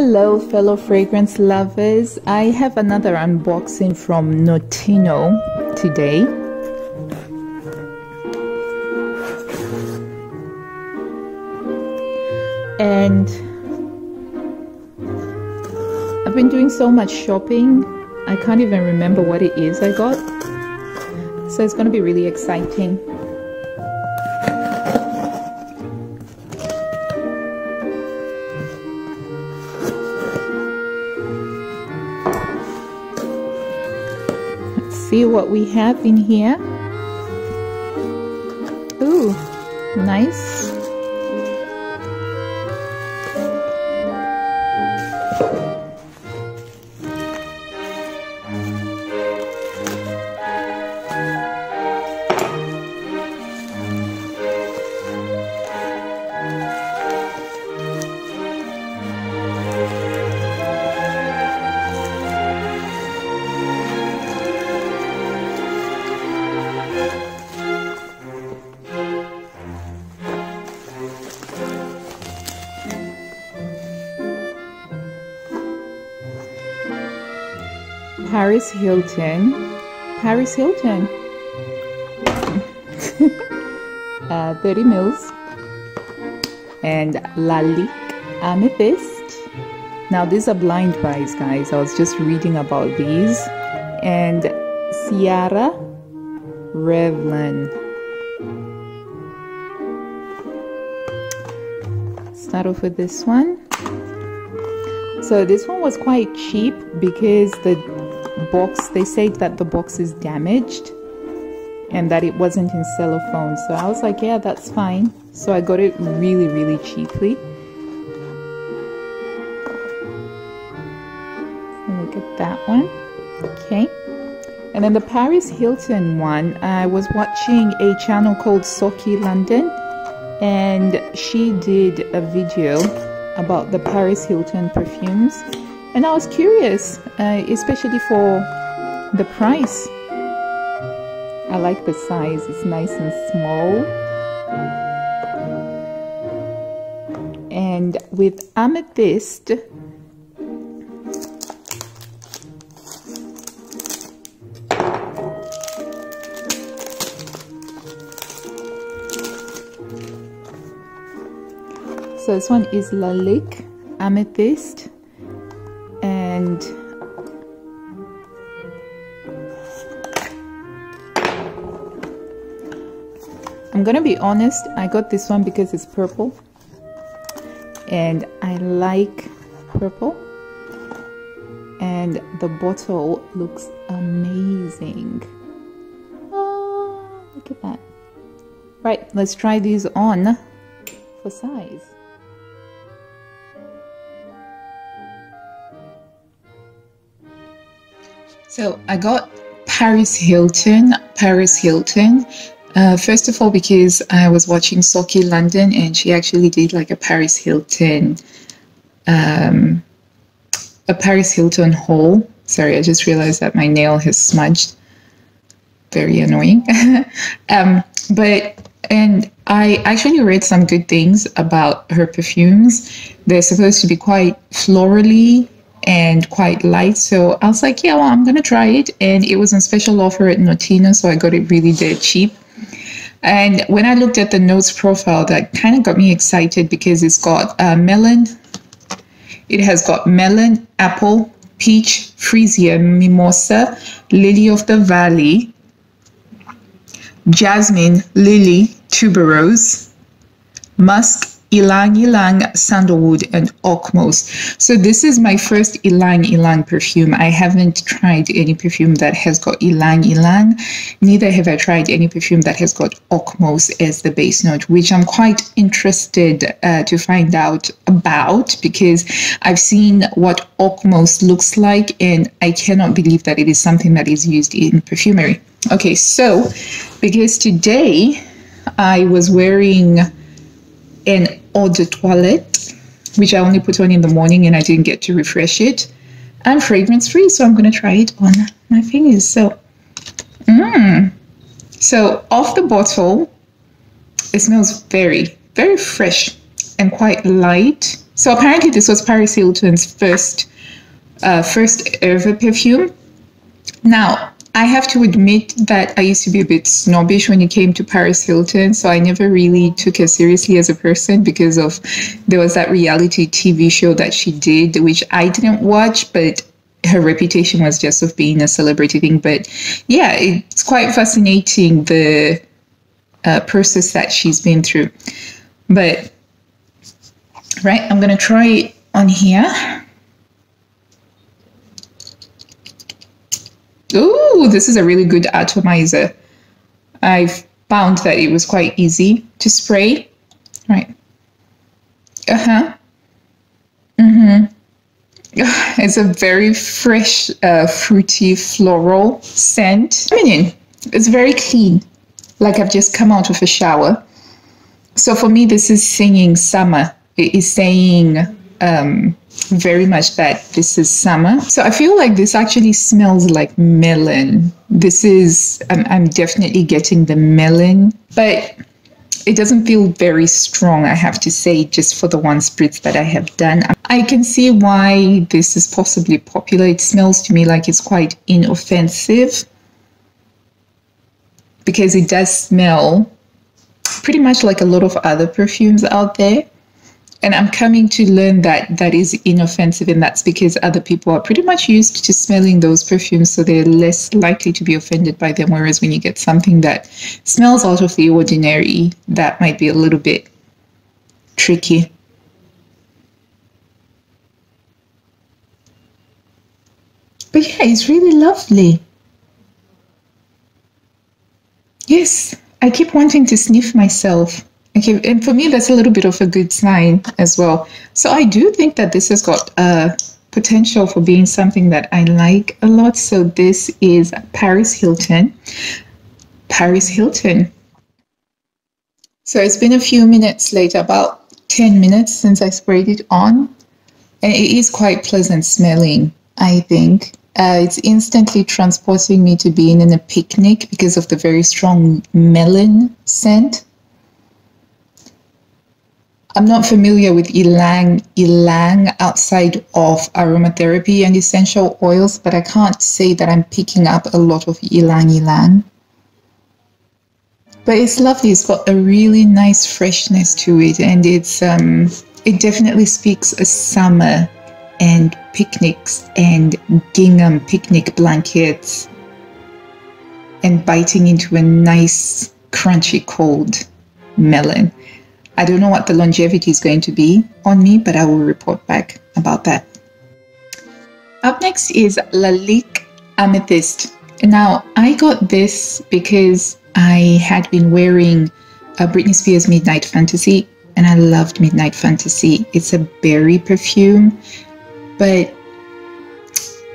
Hello, fellow fragrance lovers. I have another unboxing from Notino today. And I've been doing so much shopping, I can't even remember what it is I got. So it's going to be really exciting. See what we have in here. Ooh, nice. Paris Hilton. Paris Hilton. uh, 30 mils. And Lalique Amethyst. Now, these are blind buys, guys. I was just reading about these. And Ciara Revlon. Start off with this one. So this one was quite cheap because the box, they said that the box is damaged and that it wasn't in cellophane. So I was like, yeah, that's fine. So I got it really, really cheaply. Look at that one. Okay. And then the Paris Hilton one, I was watching a channel called Soki London and she did a video about the Paris Hilton perfumes and I was curious, uh, especially for the price. I like the size, it's nice and small. And with amethyst, So this one is Lalique Amethyst I'm gonna be honest I got this one because it's purple. And I like purple. And the bottle looks amazing. Oh, look at that. Right let's try these on for size. So I got Paris Hilton, Paris Hilton. Uh, first of all, because I was watching Soki London and she actually did like a Paris Hilton, um, a Paris Hilton haul. Sorry, I just realized that my nail has smudged. Very annoying. um, but, and I actually read some good things about her perfumes. They're supposed to be quite florally and quite light. So I was like, yeah, well, I'm going to try it. And it was on special offer at Notino, so I got it really dead cheap. And when I looked at the notes profile, that kind of got me excited because it's got uh, melon, it has got melon, apple, peach, freesia, mimosa, lily of the valley, jasmine, lily, tuberose, musk, Ylang Ylang Sandalwood and Oak Moss. So this is my first Ylang Ylang perfume. I haven't tried any perfume that has got Ylang Ylang. Neither have I tried any perfume that has got Oak Moss as the base note, which I'm quite interested uh, to find out about because I've seen what Oak Moss looks like and I cannot believe that it is something that is used in perfumery. Okay, so because today I was wearing an eau de toilette, which I only put on in the morning and I didn't get to refresh it. And fragrance free, so I'm going to try it on my fingers. So, mm. so off the bottle, it smells very, very fresh and quite light. So apparently, this was Paris Hilton's first uh, first ever perfume. Now, I have to admit that I used to be a bit snobbish when it came to Paris Hilton, so I never really took her seriously as a person because of there was that reality TV show that she did, which I didn't watch, but her reputation was just of being a celebrity thing. But yeah, it's quite fascinating the uh, process that she's been through. But right, I'm gonna try it on here. Ooh, this is a really good atomizer. I've found that it was quite easy to spray. Right. Uh-huh. Mm-hmm. It's a very fresh, uh, fruity, floral scent. Mean, it's very clean, like I've just come out of a shower. So for me, this is singing summer. It is saying um, very much that this is summer. So I feel like this actually smells like melon. This is, I'm, I'm definitely getting the melon, but it doesn't feel very strong, I have to say, just for the one spritz that I have done. I can see why this is possibly popular. It smells to me like it's quite inoffensive because it does smell pretty much like a lot of other perfumes out there and I'm coming to learn that that is inoffensive, and that's because other people are pretty much used to smelling those perfumes, so they're less likely to be offended by them. Whereas when you get something that smells out of the ordinary, that might be a little bit tricky. But yeah, it's really lovely. Yes, I keep wanting to sniff myself. And for me, that's a little bit of a good sign as well. So I do think that this has got a potential for being something that I like a lot. So this is Paris Hilton. Paris Hilton. So it's been a few minutes later, about 10 minutes since I sprayed it on. And it is quite pleasant smelling, I think. Uh, it's instantly transporting me to being in a picnic because of the very strong melon scent. I'm not familiar with ylang ylang outside of aromatherapy and essential oils, but I can't say that I'm picking up a lot of ylang ylang. But it's lovely. It's got a really nice freshness to it, and it's um, it definitely speaks of summer and picnics and gingham picnic blankets and biting into a nice crunchy cold melon. I don't know what the longevity is going to be on me, but I will report back about that. Up next is Lalique Amethyst. Now, I got this because I had been wearing Britney Spears Midnight Fantasy and I loved Midnight Fantasy. It's a berry perfume, but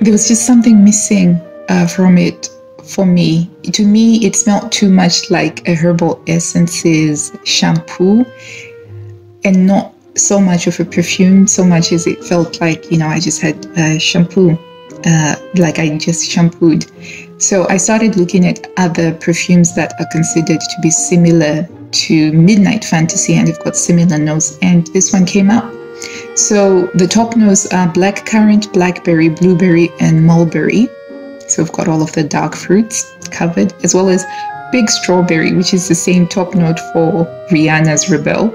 there was just something missing uh, from it for me. To me, it smelled too much like a herbal essences shampoo and not so much of a perfume, so much as it felt like, you know, I just had a shampoo, uh, like I just shampooed. So I started looking at other perfumes that are considered to be similar to Midnight Fantasy and they've got similar notes, and this one came up. So the top notes are black currant, blackberry, blueberry, and mulberry. So we've got all of the dark fruits covered, as well as big strawberry, which is the same top note for Rihanna's Rebel.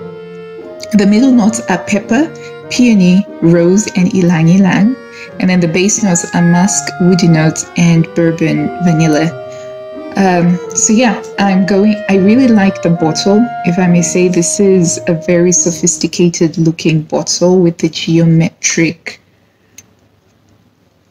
The middle notes are pepper, peony, rose, and ylang ylang. And then the base notes are musk, woody notes, and bourbon vanilla. Um, so yeah, I'm going. I really like the bottle. If I may say, this is a very sophisticated looking bottle with the geometric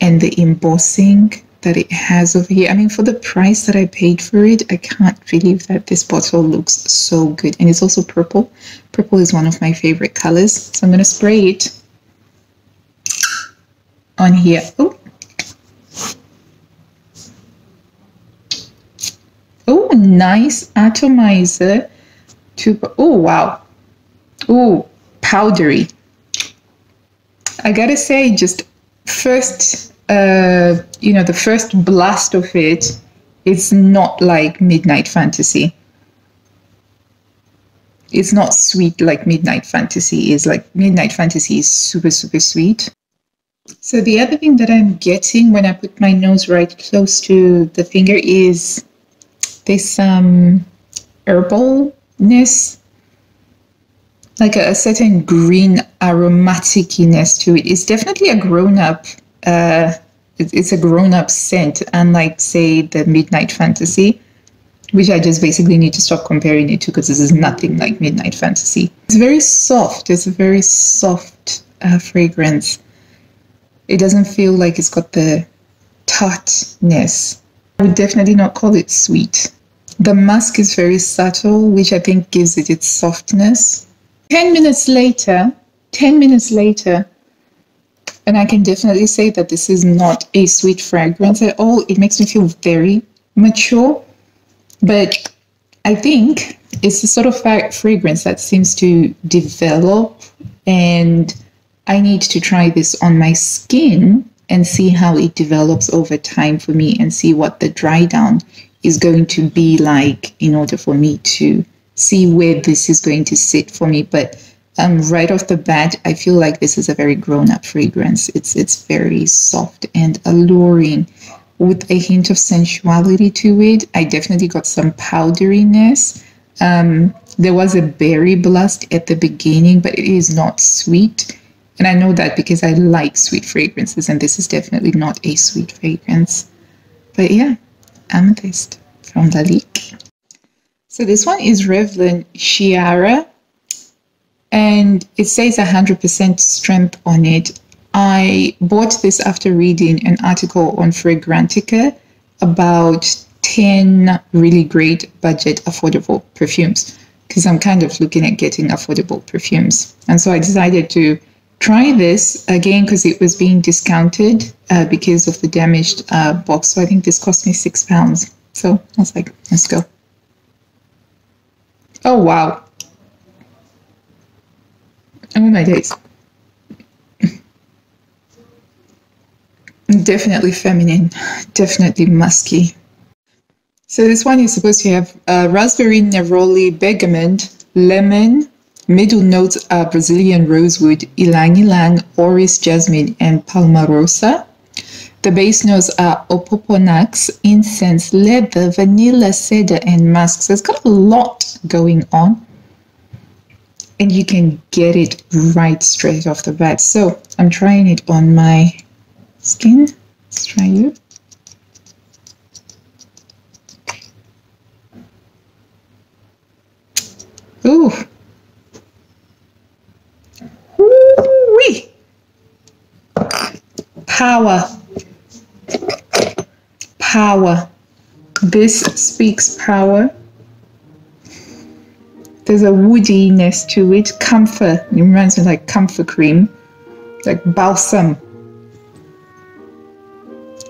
and the embossing that it has over here. I mean, for the price that I paid for it, I can't believe that this bottle looks so good. And it's also purple. Purple is one of my favorite colors. So I'm going to spray it on here. Oh. Oh, nice atomizer. To, oh, wow. Oh, powdery. I gotta say, just first uh, you know, the first blast of it, it's not like Midnight Fantasy. it's not sweet like Midnight Fantasy is. Like Midnight Fantasy is super, super sweet. So the other thing that I'm getting when I put my nose right close to the finger is this um, herbalness, like a, a certain green aromaticness to it. It's definitely a grown-up. Uh, it's a grown-up scent, unlike say the Midnight Fantasy which I just basically need to stop comparing it to because this is nothing like Midnight Fantasy. It's very soft. It's a very soft uh, fragrance. It doesn't feel like it's got the tartness. I would definitely not call it sweet. The musk is very subtle, which I think gives it its softness. 10 minutes later, 10 minutes later, and I can definitely say that this is not a sweet fragrance at all. It makes me feel very mature but I think it's the sort of fragrance that seems to develop, and I need to try this on my skin and see how it develops over time for me and see what the dry down is going to be like in order for me to see where this is going to sit for me. But um, right off the bat, I feel like this is a very grown up fragrance. It's it's very soft and alluring with a hint of sensuality to it. I definitely got some powderiness. Um, there was a berry blast at the beginning, but it is not sweet. And I know that because I like sweet fragrances, and this is definitely not a sweet fragrance. But yeah, amethyst from Lalique. So this one is Revlon Ciara, and it says 100% strength on it. I bought this after reading an article on Fragrantica about 10 really great budget affordable perfumes because I'm kind of looking at getting affordable perfumes. And so I decided to try this again because it was being discounted uh, because of the damaged uh, box. So I think this cost me six pounds. So I was like, let's go. Oh, wow. Oh my days. Definitely feminine, definitely musky. So this one is supposed to have uh, raspberry, neroli, bergamot, lemon, middle notes are Brazilian rosewood, ylang ylang, orris jasmine, and palmarosa. The base notes are opoponax, incense, leather, vanilla, cedar, and musk. So it's got a lot going on. And you can get it right straight off the bat. So I'm trying it on my skin. Let's try you. Ooh. Ooh-wee. Power. Power. This speaks power. There's a woodiness to it. Comfort. It reminds me like comfort cream. Like balsam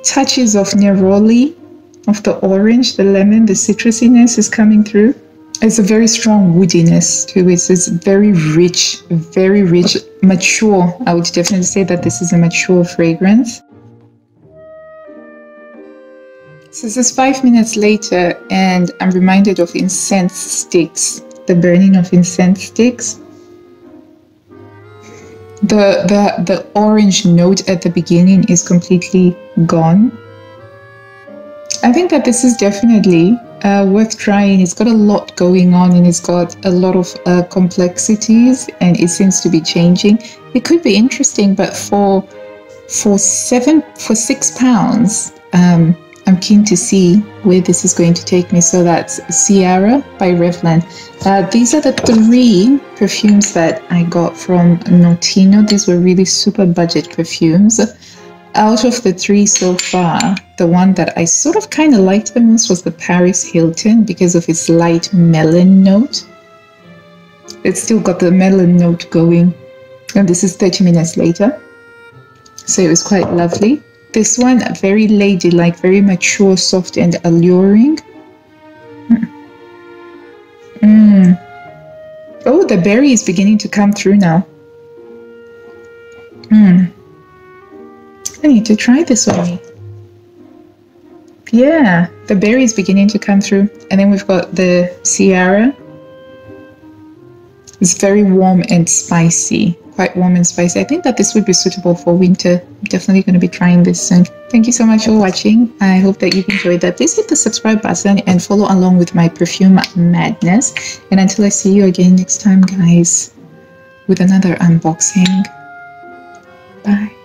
touches of neroli, of the orange, the lemon, the citrusiness is coming through. It's a very strong woodiness to it. It's very rich, very rich, mature. I would definitely say that this is a mature fragrance. So this is five minutes later, and I'm reminded of incense sticks, the burning of incense sticks the the the orange note at the beginning is completely gone. I think that this is definitely uh, worth trying. It's got a lot going on and it's got a lot of uh, complexities and it seems to be changing. It could be interesting, but for for seven for six pounds, um, I'm keen to see where this is going to take me. So that's Ciara by Revlon. Uh, these are the three perfumes that I got from Notino. These were really super budget perfumes. Out of the three so far, the one that I sort of kind of liked the most was the Paris Hilton because of its light melon note. It's still got the melon note going. And this is 30 minutes later. So it was quite lovely. This one, very ladylike, very mature, soft, and alluring. Mm. Oh, the berry is beginning to come through now. Mm. I need to try this one. Yeah, the berry is beginning to come through. And then we've got the Ciara. It's very warm and spicy, quite warm and spicy. I think that this would be suitable for winter. I'm definitely going to be trying this soon. Thank you so much for watching. I hope that you've enjoyed that. Please hit the subscribe button and follow along with my perfume madness. And until I see you again next time, guys, with another unboxing. Bye.